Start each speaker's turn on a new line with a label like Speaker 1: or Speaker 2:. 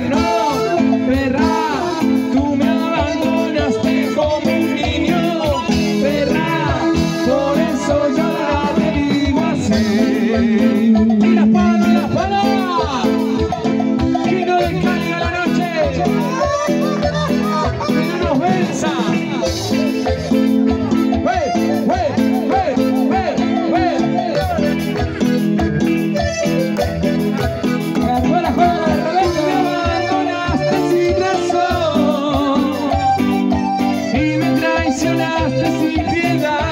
Speaker 1: No, perra, tú me abandonaste como un niño, perra, por eso yo la debí hacer. acha-se vida.